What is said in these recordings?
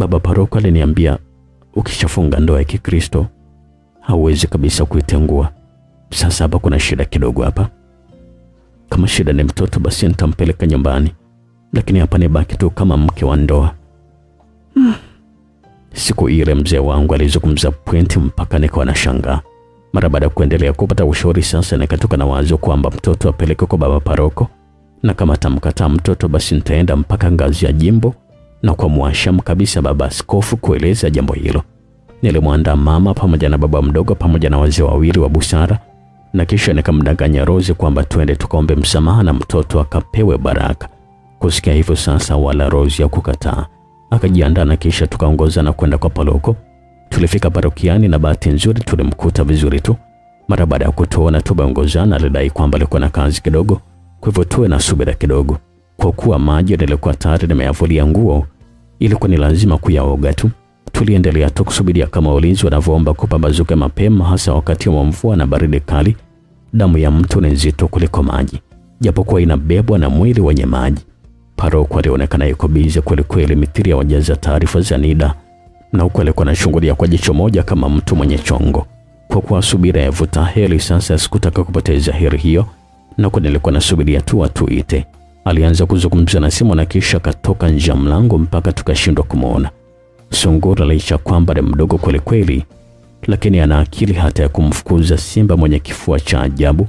Baba paroko aliniambia ukishafunga ndoa ya Kikristo hauwezi kabisa kuitengua. Sasa hapa kuna shida kidogo hapa. Kama shida ni mtoto, basi nitampeleka nyumbani, lakini hapa nibaki tu kama mke wa ndoa. Hmm. Siku ile mzee wangu alizungumza pointi mpaka nikawa na shangaa. Mara baada ya kuendelea kupata ushauri, sasa nikatoka na wazo kwamba mtoto apeleke kwa baba paroko, na kama atamkataa mtoto, basi nitaenda mpaka ngazi ya jimbo na kwa mwashamu kabisa baba askofu kueleza jambo hilo. Nilimwandaa mama pamoja na baba mdogo pamoja na wazee wawili wa busara, na kisha nikamdanganya Rose kwamba twende tukaombe msamaha na mtoto akapewe baraka. Kusikia hivyo sasa, wala Rose ya kukataa, akajiandaa na kisha tukaongozana kwenda kwa paloko Tulifika parokiani na bahati nzuri tulimkuta vizuri tu. Mara baada ya kutuona tumeongozana, alidai kwamba alikuwa na kazi kidogo, kwa hivyo tuwe na subira kidogo. Kwa kuwa maji nilikuwa tayari nimeyavulia nguo, ilikuwa ni lazima kuyaoga tu. Tuliendelea tu kusubiria kama ulinzi wanavyoomba kupambazuka mapema, hasa wakati wa mvua na baridi kali. Damu ya mtu ni nzito kuliko maji, japokuwa inabebwa na mwili wenye maji. Paroko alionekana yuko bize kwelikweli, mithiri ya wajaza taarifa za NIDA, na huku alikuwa anachungulia kwa jicho moja kama mtu mwenye chongo. Kwa kuwa subira yavuta heli sasa sikutaka kupoteza heri hiyo, na kwa nilikuwa nasubiria tu atuite. Alianza kuzungumza na simu na kisha akatoka nje ya mlango mpaka tukashindwa kumwona. Sungura licha kwamba ni mdogo kwelikweli, lakini ana akili hata ya kumfukuza simba mwenye kifua cha ajabu.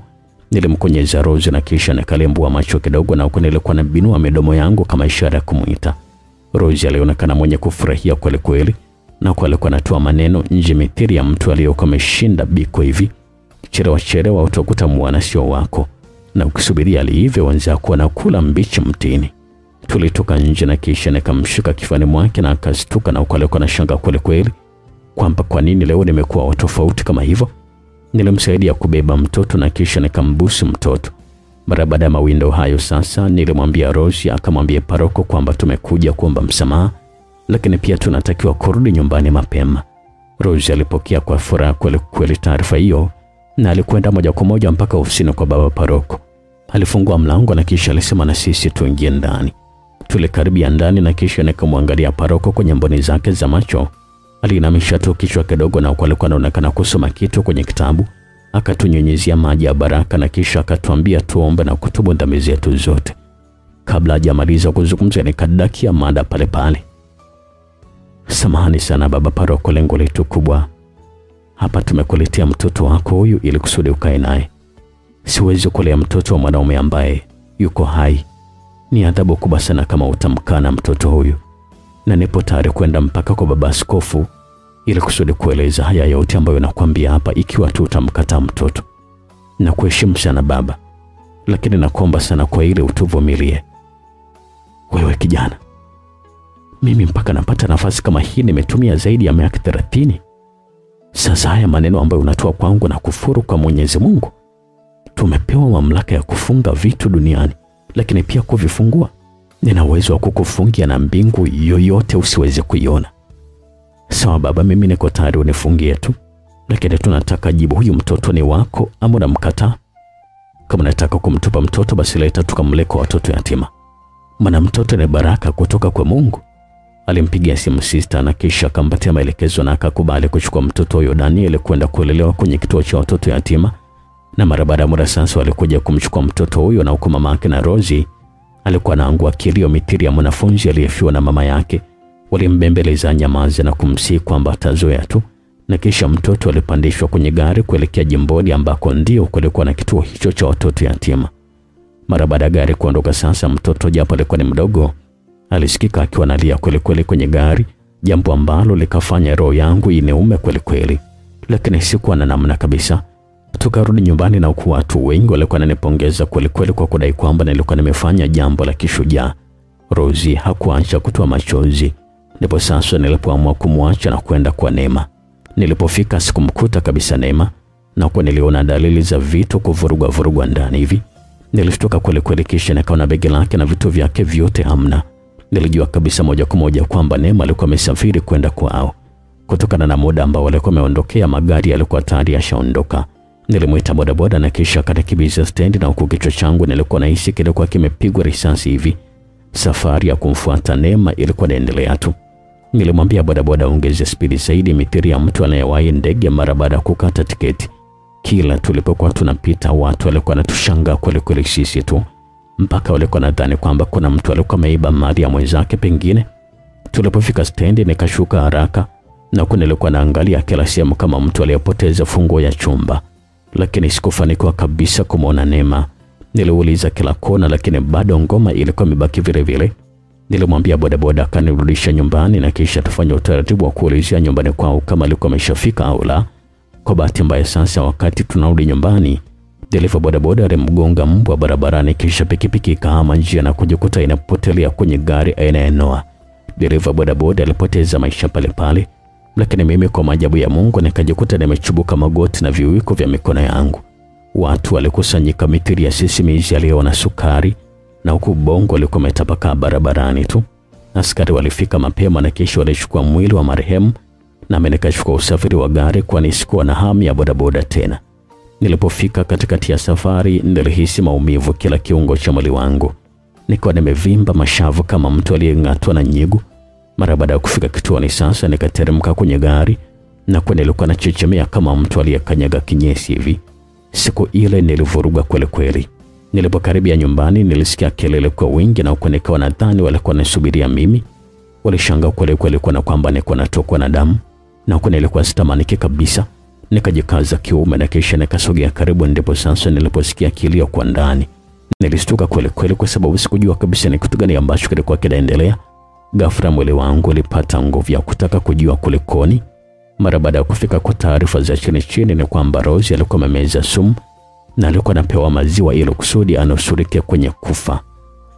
Nilimkonyeza Rose na kisha nikalembua macho kidogo, na huko nilikuwa nabinua midomo yangu kama ishara ya kumwita. Rose alionekana mwenye kufurahia kwelikweli, na kwa alikuwa anatoa maneno nje mithiri ya mtu aliyokuwa ameshinda biko hivi. Chelewa chelewa, utakuta mwana sio wako, na ukisubiria alihivyo wanza kuwa na kula mbichi mtini. Tulitoka nje na kisha nikamshika kifani mwake na akastuka, na ukalekwa na shanga kweli kweli kwamba kwa nini leo nimekuwa tofauti kama hivyo. Nilimsaidia kubeba mtoto na kisha nikambusu mtoto. Mara baada ya mawindo hayo sasa, nilimwambia Rosi akamwambia paroko kwamba tumekuja kuomba msamaha, lakini pia tunatakiwa kurudi nyumbani mapema. Rosi alipokea kwa furaha kweli kweli taarifa hiyo na alikwenda moja kwa moja mpaka ofisini kwa baba paroko. Alifungua mlango na kisha alisema na sisi tuingie ndani. Tulikaribia ndani na kisha nikamwangalia paroko kwenye mboni zake za macho. Aliinamisha tu kichwa kidogo, na huku alikuwa anaonekana kusoma kitu kwenye kitabu. Akatunyunyizia maji ya baraka na kisha akatuambia tuombe na kutubu dhambi zetu zote. Kabla hajamaliza kuzungumza, nikadakia mada pale pale. Samahani sana baba paroko, lengo letu kubwa hapa tumekuletea mtoto wako huyu ili kusudi ukae naye. Siwezi kulea mtoto wa mwanaume ambaye yuko hai. Ni adhabu kubwa sana kama utamkana mtoto huyu, na nipo tayari kwenda mpaka kwa baba askofu ili kusudi kueleza haya yote ambayo nakwambia hapa, ikiwa tu utamkataa mtoto. Na kuheshimu sana baba, lakini nakuomba sana kwa ile utuvumilie. Wewe kijana, mimi mpaka napata nafasi kama hii nimetumia zaidi ya miaka thelathini. Sasa haya maneno ambayo unatoa kwangu na kufuru kwa Mwenyezi Mungu. Tumepewa mamlaka ya kufunga vitu duniani, lakini pia kuvifungua. Nina uwezo wa kukufungia na mbingu yoyote usiweze kuiona. Sawa baba, mimi niko tayari unifungie tu, lakini tunataka jibu, huyu mtoto ni wako ama unamkataa? Kama unataka kumtupa mtoto, basi leta tukamlee kwa watoto yatima, maana mtoto ni baraka kutoka kwa Mungu. Alimpigia simu sista na kisha akampatia maelekezo na akakubali kuchukua mtoto huyo Daniel kwenda kuelelewa kwenye kituo cha watoto yatima. Na mara baada ya muda sasa walikuja kumchukua mtoto huyo, na huko mama yake na Rozi alikuwa anaangua kilio mitiri ya mwanafunzi aliyefiwa na mama yake. Walimbembeleza nyamaze na kumsihi kwamba atazoea tu, na kisha mtoto alipandishwa kwenye gari kuelekea jimboni ambako ndio kulikuwa na kituo hicho cha watoto yatima. Mara baada ya gari kuondoka sasa, mtoto japo alikuwa ni mdogo alisikika akiwa analia kweli kweli kwenye gari, jambo ambalo likafanya roho yangu ineume kweli kweli, lakini sikuwa na namna kabisa. Tukarudi nyumbani na huku watu wengi walikuwa wananipongeza kwelikweli kweli kwa kudai kwamba nilikuwa nimefanya jambo la kishujaa. Rosie hakuacha kutoa machozi, ndipo sasa nilipoamua kumwacha na kwenda kwa Neema. Nilipofika sikumkuta kabisa Neema, na kwa niliona dalili za vitu kuvurugwa vurugwa ndani hivi. Nilishtuka kwelikweli, kweli, kisha nikaona begi lake na vitu vyake vyote hamna. Nilijua kabisa moja kwa moja kwamba Neema alikuwa amesafiri kwenda kwao. Kutokana na muda ambao walikuwa wameondokea, magari yalikuwa tayari yashaondoka. Nilimwita bodaboda na kisha akanikimbiza stendi, na huku kichwa changu nilikuwa nahisi kilikuwa kimepigwa risasi hivi. Safari ya kumfuata Neema ilikuwa inaendelea tu. Nilimwambia bodaboda ongeze spidi zaidi, mithiri ya mtu anayewahi ndege mara baada ya kukata tiketi. Kila tulipokuwa tunapita, watu walikuwa wanatushangaa kwelikweli sisi tu, mpaka walikuwa nadhani kwamba kuna mtu alikuwa ameiba mali ya mwenzake pengine. Tulipofika stendi, nikashuka haraka na huku nilikuwa naangalia kila sehemu kama mtu aliyepoteza funguo ya chumba, lakini sikufanikiwa kabisa kumwona Neema. Niliuliza kila kona, lakini bado ngoma ilikuwa imebaki vile vile. Nilimwambia bodaboda akanirudisha nyumbani na kisha tufanye utaratibu wa kuulizia nyumbani kwao kama alikuwa ameshafika au la. Kwa bahati mbaya sasa, wakati tunarudi nyumbani, dereva bodaboda alimgonga mbwa barabarani, kisha pikipiki ikahama njia na kujikuta inapotelea kwenye gari aina ya Noah. Dereva bodaboda alipoteza maisha pale pale, lakini mimi kwa maajabu ya Mungu nikajikuta nimechubuka magoti na viwiko vya mikono yangu. Watu walikusanyika mitiri ya sisimizi aliyeona sukari, na huku bongo liko umetapakaa barabarani tu. Askari walifika mapema na kisha walichukua mwili wa marehemu, nami nikachukua usafiri wa gari, kwani sikuwa na hamu ya bodaboda tena. Nilipofika katikati ya safari, nilihisi maumivu kila kiungo cha mwili wangu, nikiwa nimevimba mashavu kama mtu aliyeng'atwa na nyigu. Mara baada ya kufika kituoni sasa, nikateremka kwenye gari na nilikuwa nachechemea kama mtu aliyekanyaga kinyesi hivi. Siku ile nilivuruga kweli kweli. Nilipokaribia nyumbani, nilisikia kelele kwa wingi na huko nikawa nadhani walikuwa nisubiria mimi. Walishangaa kweli kweli kuona kwamba nilikuwa natokwa na damu na huko nilikuwa sitamaniki kabisa. Nikajikaza kiume na kisha nikasogea karibu, ndipo sasa niliposikia kilio kwa ndani. Nilistuka kweli kweli kwa sababu sikujua kabisa ni kitu gani ambacho kilikuwa kinaendelea. Ghafla mwili wangu ulipata nguvu ya kutaka kujua kulikoni. Mara baada ya kufika kwa taarifa za chini chini ni kwamba Rose alikuwa amemeza sumu na alikuwa anapewa maziwa ili kusudi anusurike kwenye kufa.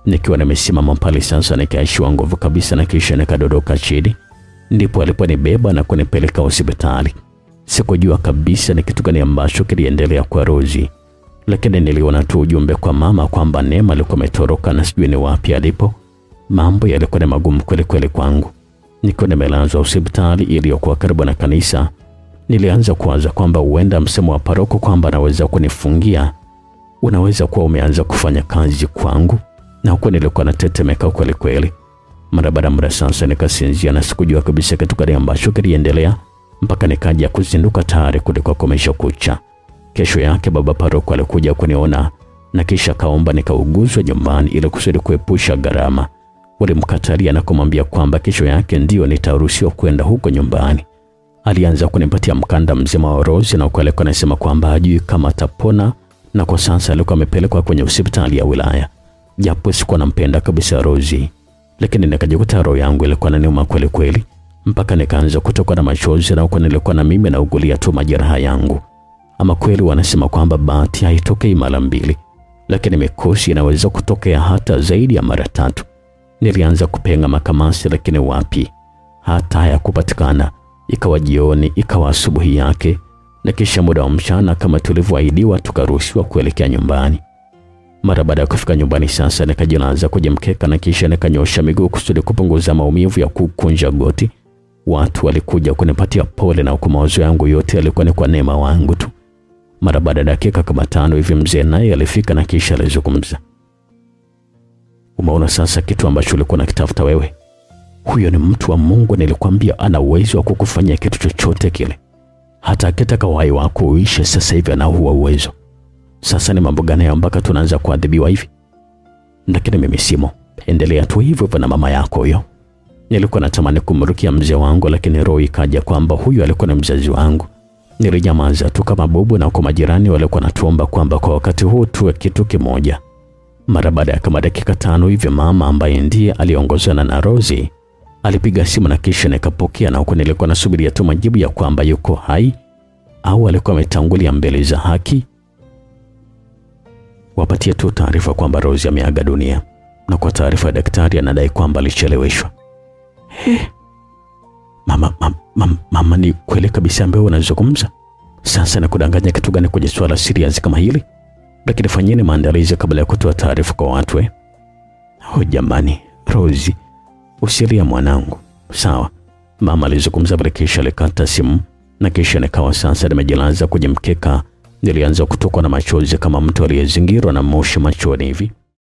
Nikiwa nimesimama pale sasa, nikaishiwa nguvu kabisa na kisha nikadodoka chini, ndipo aliponibeba na kunipeleka hospitali. Sikujua kabisa ni kitu gani ambacho kiliendelea kwa Rose, lakini niliona tu ujumbe kwa mama kwamba Neema alikuwa ametoroka na sijui ni wapi alipo. Mambo yalikuwa ni magumu kweli kweli kwangu. Nikiwa nimelazwa hospitali iliyokuwa karibu na kanisa, nilianza kuwaza kwamba huenda msemo wa paroko kwamba anaweza kunifungia unaweza kuwa umeanza kufanya kazi kwangu, na huko nilikuwa natetemeka kweli kweli. Mara baada muda sasa nikasinzia na sikujua kabisa kitu gani ambacho kiliendelea mpaka nikaja kuzinduka tayari kulikuwa kumesha kucha. Kesho yake baba paroko alikuja kuniona na kisha kaomba nikauguzwe nyumbani ili kusudi kuepusha gharama. Walimkatalia na kumwambia kwamba kesho yake ndiyo nitaruhusiwa kwenda huko nyumbani. Alianza kunipatia mkanda mzima wa Rose na kuelekea anasema kwamba hajui kama atapona, na kwa sasa alikuwa amepelekwa kwenye hospitali ya wilaya. Japo sikuwa nampenda kabisa Rose, lakini nikajikuta roho yangu ilikuwa inaniuma kweli kweli, mpaka nikaanza kutokwa na machozi, na huko nilikuwa na mimi naugulia tu majeraha yangu. Ama kweli wanasema kwamba bahati haitokei mara mbili, lakini mikosi inaweza kutokea hata zaidi ya mara tatu. Nilianza kupenga makamasi, lakini wapi, hata ya kupatikana Ikawa jioni, ikawa asubuhi yake, na kisha muda wa mchana kama tulivyoahidiwa, tukaruhusiwa kuelekea nyumbani. Mara baada ya kufika nyumbani sasa, nikajilaza kwenye mkeka na kisha nikanyosha miguu kusudi kupunguza maumivu ya kukunja goti. Watu walikuja kunipatia pole, na mawazo yangu yote yalikuwa ni kwa Neema wangu tu. Mara baada ya dakika kama tano hivi, mzee naye alifika na kisha alizungumza. Umeona sasa kitu ambacho ulikuwa unakitafuta wewe? Huyo ni mtu wa Mungu, nilikwambia ana uwezo wa kukufanyia kitu chochote kile, hata akitaka uhai wako uishe sasa hivi, ana huo uwezo. Sasa ni mambo gani mpaka tunaanza kuadhibiwa hivi? Lakini mimi simo, endelea tu hivyo hivyo na mama yako huyo. Nilikuwa natamani kumrukia mzee wangu, lakini roho ikaja kwamba huyu alikuwa ni mzazi wangu. Nilinyamaza tu kama bubu, na kwa majirani walikuwa natuomba kwamba kwa wakati huu tuwe kitu kimoja. Mara baada ya kama dakika tano hivyo, mama ambaye ndiye aliongozana na Rozi alipiga simu na kisha nikapokea, na huko nilikuwa nasubiria tu majibu ya kwamba yuko hai au alikuwa ametangulia mbele za haki. Wapatie tu taarifa kwamba Rozi ameaga dunia, na kwa taarifa ya daktari anadai kwamba alicheleweshwa. Hey, mama, mama, mama, mama, ni kweli kabisa ambayo unazungumza sasa? Na kudanganya kitu gani kwenye swala serious kama hili? Lakini fanyeni maandalizi kabla ya kutoa taarifa kwa watu eh. Oh jamani, Rozi usilia mwanangu, sawa? Mama alizungumza bila kisha alikata simu na kisha nikawa sasa nimejilaza kwenye mkeka. Nilianza kutokwa na machozi kama mtu aliyezingirwa na moshi machoni hivi.